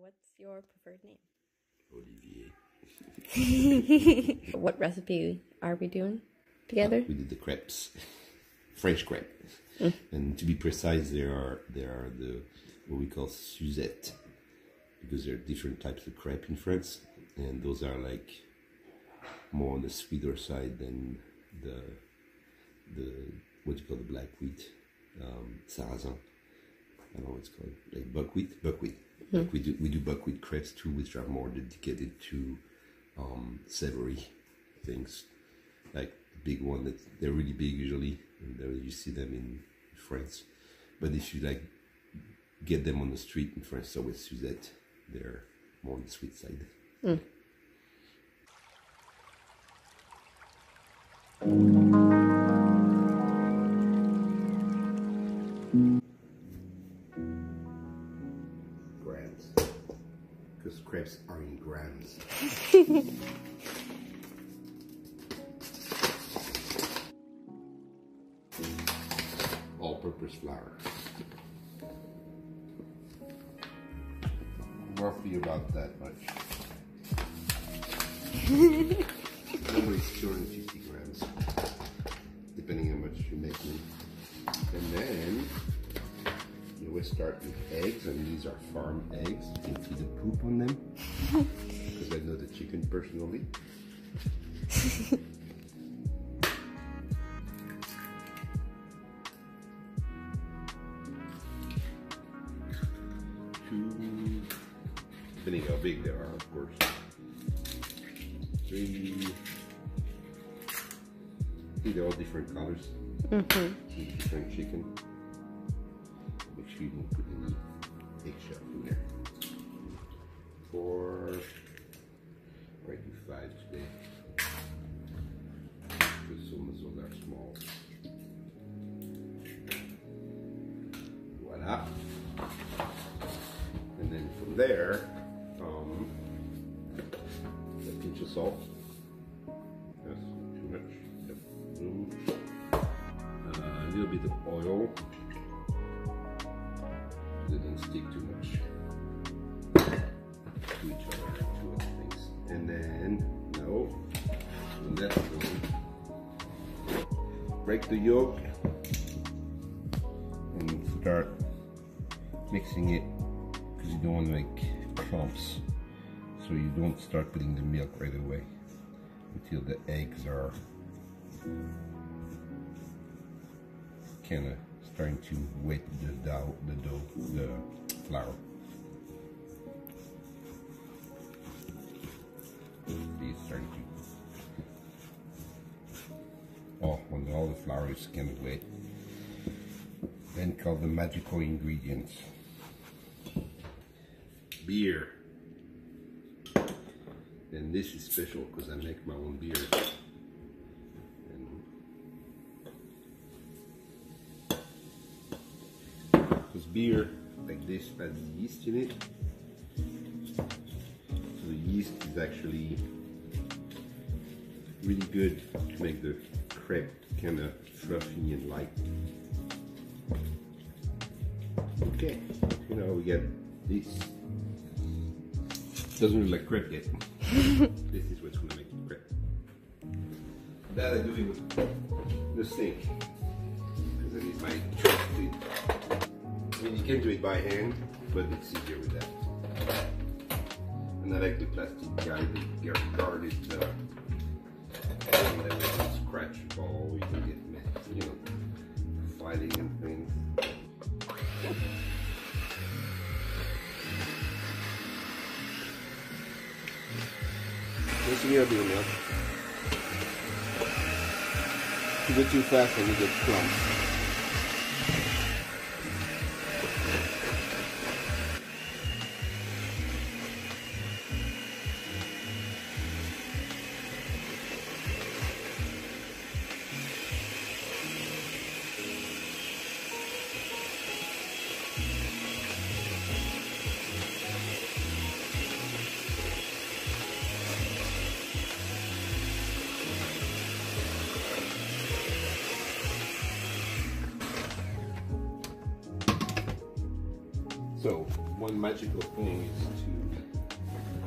what's your preferred name? Olivier. what recipe are we doing together? We did the crepes, French crepe, and to be precise, there are there are the what we call Suzette, because there are different types of crepe in France, and those are like more on the sweeter side than the the what you call the black wheat um, sarrasin. I don't know what it's called, like buckwheat, buckwheat. Like we do, we do buckwheat crepes too, which are more dedicated to um, savory things. Like the big one that they're really big usually, and there you see them in France. But if you like get them on the street in France, so with Suzette, they're more on the sweet side. Grams, because crepes are in grams. All-purpose flour. Roughly about that much. always start with eggs, and these are farm eggs. You can see the poop on them because I know the chicken personally. Two, depending how big they are, of course. Three. I think they're all different colors. Mm-hmm. Different chicken. Make sure you don't put any there. Four. Might do five today. Because some those are small. Voila. And then from there, um, a pinch of salt. That's too much. Yep. Boom. Uh, a little bit of oil. They don't stick too much to each other, two other things. And then, no, when that's done, break the yolk and start mixing it because you don't want to make clumps. So you don't start putting the milk right away until the eggs are kind of starting to wet the dough, the dough, the flour. It's starting to. Oh, when all the flour is kind of wet, then call the magical ingredients. Beer. And this is special because I make my own beer. And because beer like this has yeast in it. So the yeast is actually really good to make the crepe kind of fluffy and light. Okay, you know we get this. Doesn't look like crepe yet. this is what's gonna make it crepe. That I do it with the sink because I need my it. I mean, you can do it by hand, but it's easier with that. And I like the plastic guard- guarded uh, scratch ball, you can get, mess- you know, fighting and things. What's the deal doing now? You go too fast and you get clumps. One magical thing is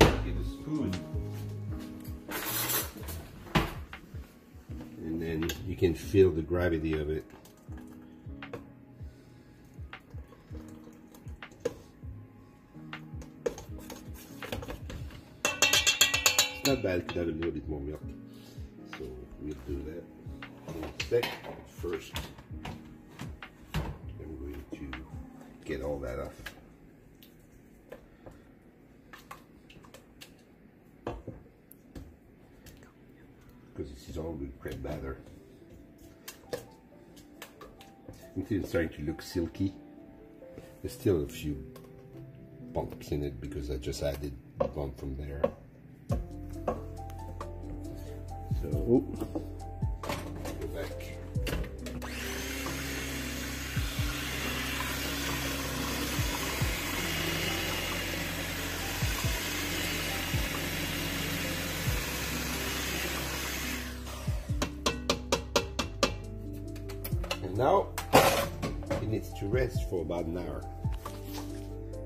to get a spoon. And then you can feel the gravity of it. It's not bad, could have a little bit more milk. So we'll do that in a sec. First, I'm going to get all that off. All good crepe batter. Until it's starting to look silky. There's still a few bumps in it because I just added one from there. So, go back. Now it needs to rest for about an hour.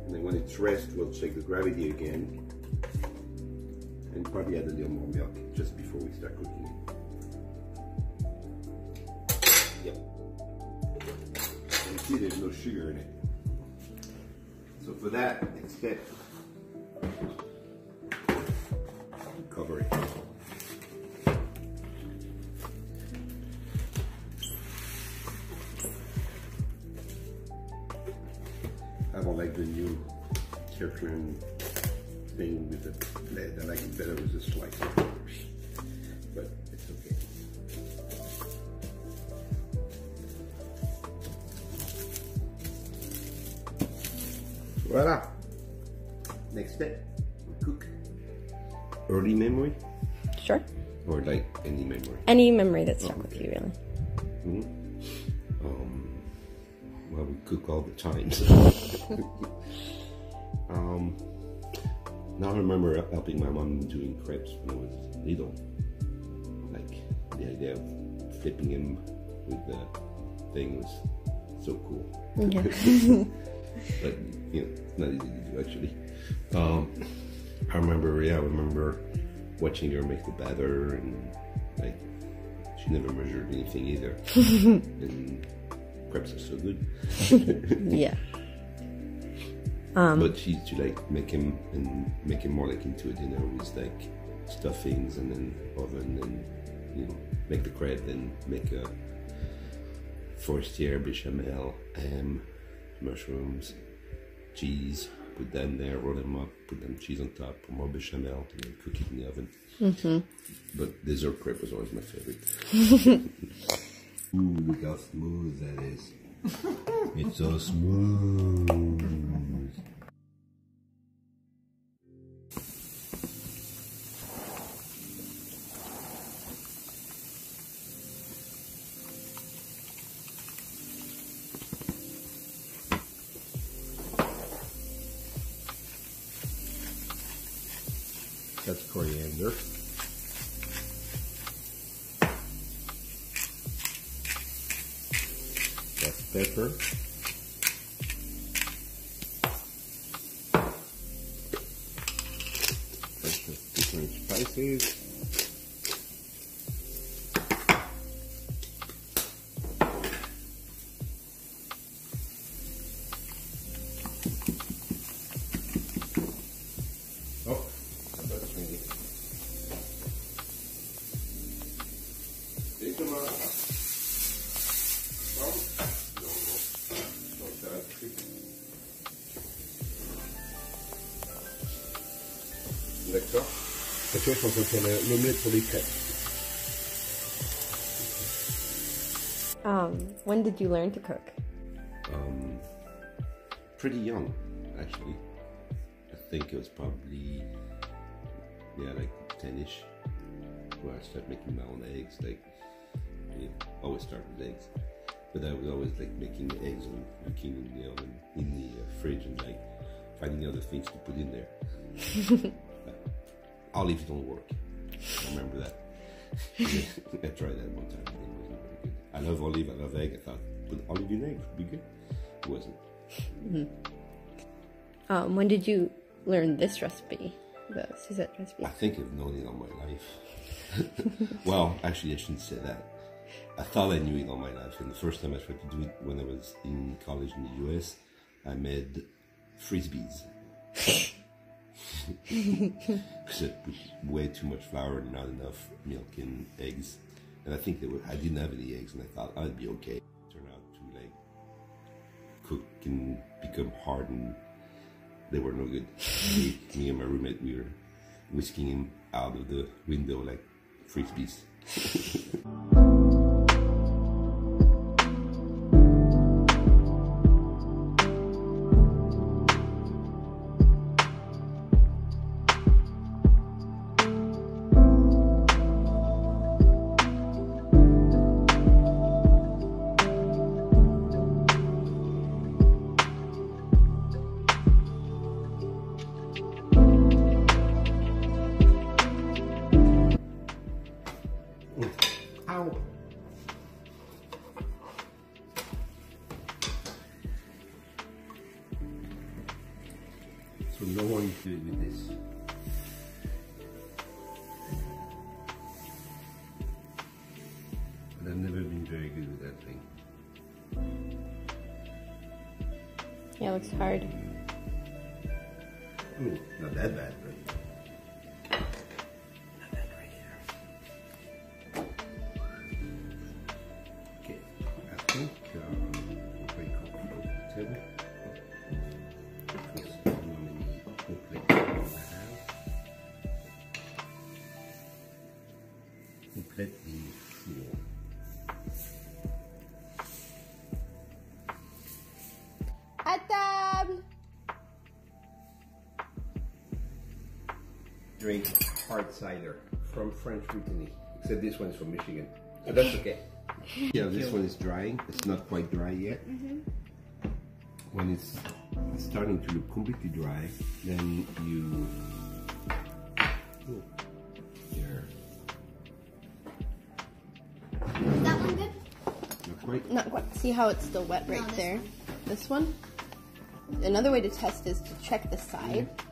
And then when it's rest, we'll check the gravity again and probably add a little more milk just before we start cooking it. Yep. And see there's no sugar in it. So for that, cover don't like the new Kirkland thing with the blade. I like it better with the slicer. But it's okay. Voila. Next step, we cook. Early memory Sure. or like any memory? Any memory that stuck with you, really. Well, we cook all the time. um, now I remember helping my mom doing crepes when I was little. Like the idea of flipping him with the thing was so cool. Yeah. but you know, it's not easy to do actually. Um, I remember, yeah, I remember watching her make the batter and like she never measured anything either. and crepes are so good. yeah. Um, but she used to like make him and make him more like into a dinner with like stuffings and then oven and you know make the crepe and make a forestier bechamel ham mushrooms cheese put them there roll them up put them cheese on top put more bechamel and then cook it in the oven but dessert crepe was always my favorite Ooh, look how smooth that is. It's so smooth That's pepper. That's different spices. Cette fois, je fait l'omelette pour les crêpes. um, when did you learn to cook? Um, pretty young, actually. I think it was probably, yeah, like 10-ish, where I started making my own eggs. Like, you know, always start with eggs. But I was always like making the eggs and cooking in the oven, in the uh, fridge, and like finding other things to put in there. olives don't work. I remember that. I tried that one time. It wasn't very good. I love olive. I love egg. I thought put olive in egg would be good. It wasn't. Um, when did you learn this recipe, the Suzette recipe? I think I've known it all my life. well, actually, I shouldn't say that. I thought I knew it all my life, and the first time I tried to do it when I was in college in the US, I made frisbees. Put way too much flour and not enough milk and eggs. And I think I didn't have any eggs, and I thought I'd be okay. Turned out to like cook and become hard, and they were no good. me, me and my roommate, we were whisking him out of the window like frisbees. looks hard. Ooh, not that bad, Drink hard cider from French Brittany. Except this one's from Michigan. So that's okay. Yeah, this one is drying. It's not quite dry yet. Mm-hmm. When it's starting to look completely dry, then you. Oh, there. Is that one good? Not quite. Not quite. See how it's still wet right No, this there? one. This one? Another way to test is to check the side. No, not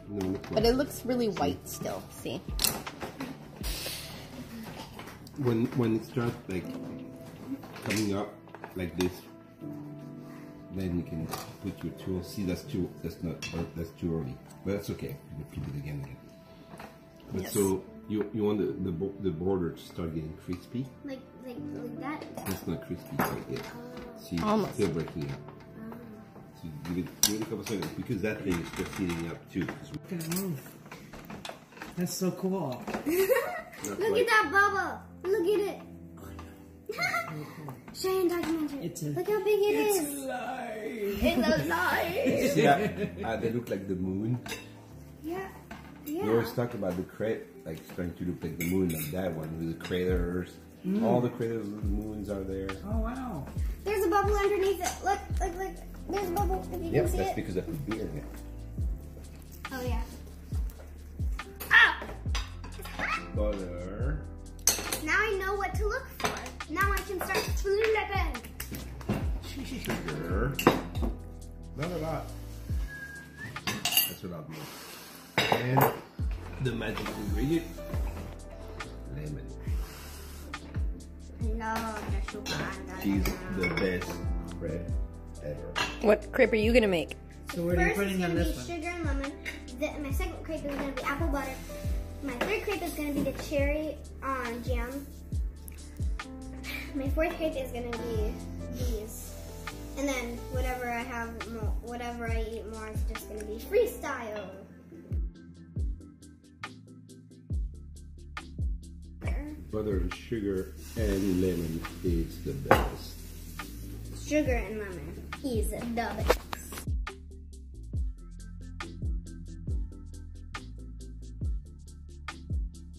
But it looks really white still, see? when when it starts like coming up like this, then you can put your tool. See, that's too that's not that's too early, but that's okay. You can it again again. But Yes. so you you want the the, bo- the border to start getting crispy. Like like like that? That's not crispy quite yet. See, it's Almost. still breaking up. So give it give it a couple seconds because that thing is just heating up too. Look at move. That's so cool. Look quite- at that bubble. Look at it. Cheyenne documentary. It's a- Look how big it It's is. alive. It's alive. See that? Uh, they look like the moon. yeah. We Yeah. always talk about the crate, like starting to look like the moon, like that one with the craters. All the craters of the moons are there. Oh wow. There's a bubble underneath it. Look, look, look. There's a bubble. Yep, can that's it. because I put beer in it. Oh yeah. Ah! Butter. Now I know what to look for. Now I can start flipping. Sugar. Not a lot. That's a lot more. And the magic ingredient, lemon. No, the sugar. She's the best bread ever. What crepe are you gonna make? So what are you First putting on gonna this be one? sugar and lemon. The, my second crepe is gonna be apple butter. My third crepe is gonna be the cherry on jam. My fourth crepe is gonna be these. And then whatever I have, more, whatever I eat more is just gonna be freestyle. Butter and sugar and lemon is the best. Sugar and lemon He's the best.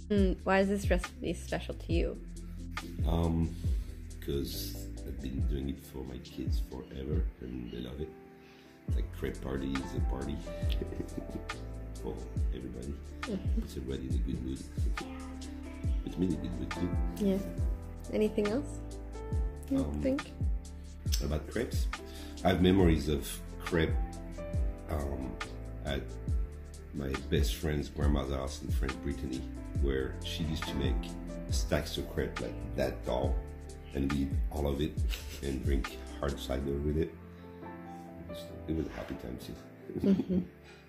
Mm, why is this recipe special to you? Um, because I've been doing it for my kids forever and they love it. Like crepe party is a party for everybody. Puts everybody in a good mood. Puts me in a good mood too. Yeah. Anything else? You Um, think? About crepes, I have memories of crepe. Um, at my best friend's grandma's house in French Brittany, where she used to make stacks of crepe like that tall, and we eat all of it and drink hard cider with it. It was, it was a happy time too.